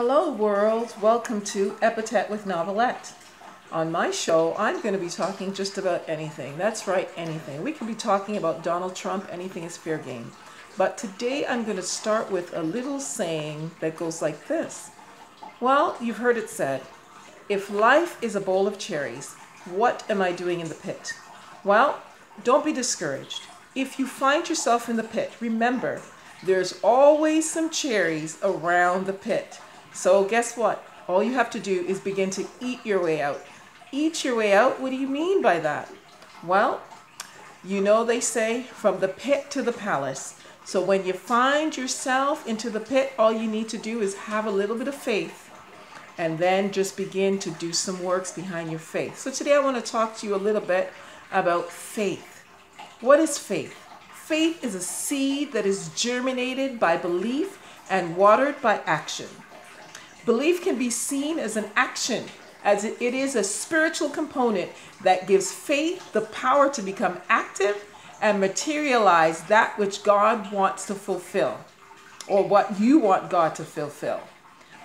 Hello, world. Welcome to Epithet with Novelette. On my show, I'm going to be talking just about anything. That's right, anything. We can be talking about Donald Trump, anything is fair game. But today I'm going to start with a little saying that goes like this Well, you've heard it said, if life is a bowl of cherries, what am I doing in the pit? Well, don't be discouraged. If you find yourself in the pit, remember there's always some cherries around the pit. So, guess what? All you have to do is begin to eat your way out. Eat your way out? What do you mean by that? Well, you know, they say from the pit to the palace. So, when you find yourself into the pit, all you need to do is have a little bit of faith and then just begin to do some works behind your faith. So, today I want to talk to you a little bit about faith. What is faith? Faith is a seed that is germinated by belief and watered by action. Belief can be seen as an action, as it is a spiritual component that gives faith the power to become active and materialize that which God wants to fulfill, or what you want God to fulfill.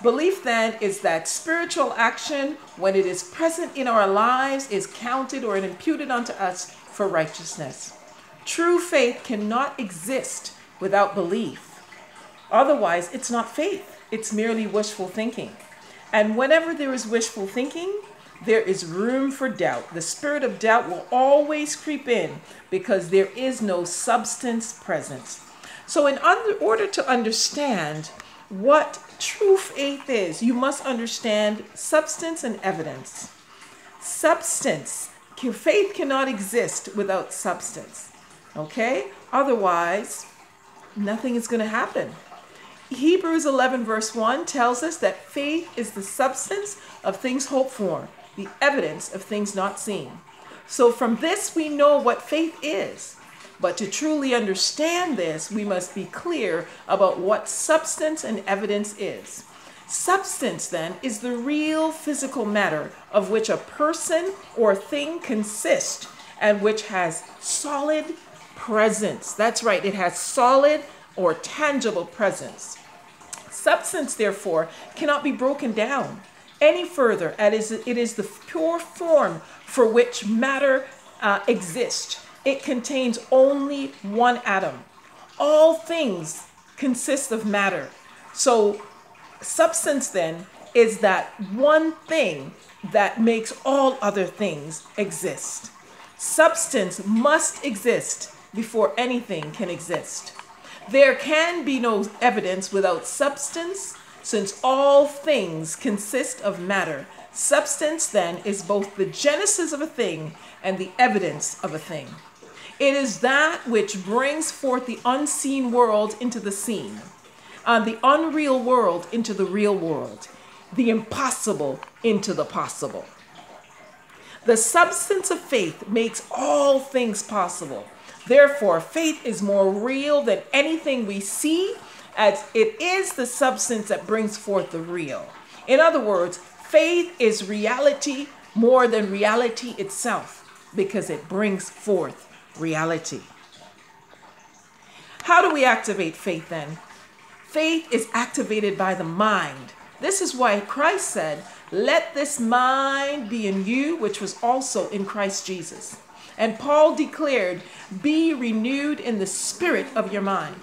Belief then is that spiritual action, when it is present in our lives, is counted or imputed unto us for righteousness. True faith cannot exist without belief. Otherwise, it's not faith, it's merely wishful thinking. And whenever there is wishful thinking, there is room for doubt. The spirit of doubt will always creep in because there is no substance present. So, in order to understand what true faith is, you must understand substance and evidence. Substance, faith cannot exist without substance. Okay? Otherwise, nothing is going to happen. Hebrews 11, verse 1 tells us that faith is the substance of things hoped for, the evidence of things not seen. So, from this, we know what faith is. But to truly understand this, we must be clear about what substance and evidence is. Substance, then, is the real physical matter of which a person or thing consists and which has solid presence. That's right, it has solid or tangible presence. Substance, therefore, cannot be broken down any further. It is the pure form for which matter uh, exists. It contains only one atom. All things consist of matter. So, substance then is that one thing that makes all other things exist. Substance must exist before anything can exist. There can be no evidence without substance, since all things consist of matter. Substance, then, is both the genesis of a thing and the evidence of a thing. It is that which brings forth the unseen world into the seen, and the unreal world into the real world, the impossible into the possible. The substance of faith makes all things possible. Therefore, faith is more real than anything we see, as it is the substance that brings forth the real. In other words, faith is reality more than reality itself because it brings forth reality. How do we activate faith then? Faith is activated by the mind. This is why Christ said, Let this mind be in you, which was also in Christ Jesus. And Paul declared, Be renewed in the spirit of your mind.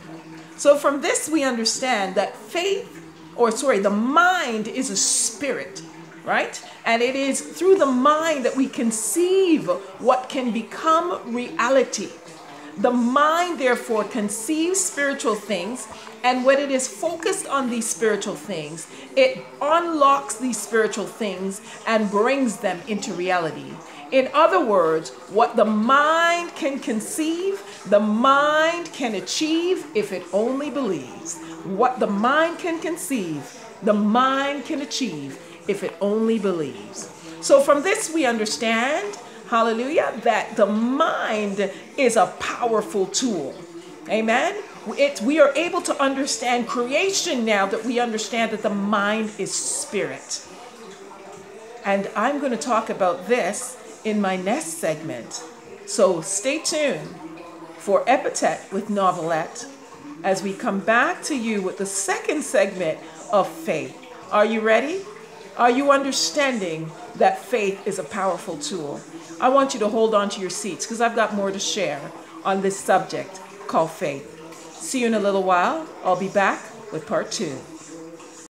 So from this, we understand that faith, or sorry, the mind is a spirit, right? And it is through the mind that we conceive what can become reality. The mind, therefore, conceives spiritual things, and when it is focused on these spiritual things, it unlocks these spiritual things and brings them into reality. In other words, what the mind can conceive, the mind can achieve if it only believes. What the mind can conceive, the mind can achieve if it only believes. So, from this, we understand, hallelujah, that the mind is a powerful tool. Amen. It, we are able to understand creation now that we understand that the mind is spirit. And I'm going to talk about this in my next segment. So stay tuned for Epithet with Novelette as we come back to you with the second segment of faith. Are you ready? Are you understanding that faith is a powerful tool? I want you to hold on to your seats because I've got more to share on this subject called faith. See you in a little while. I'll be back with part two.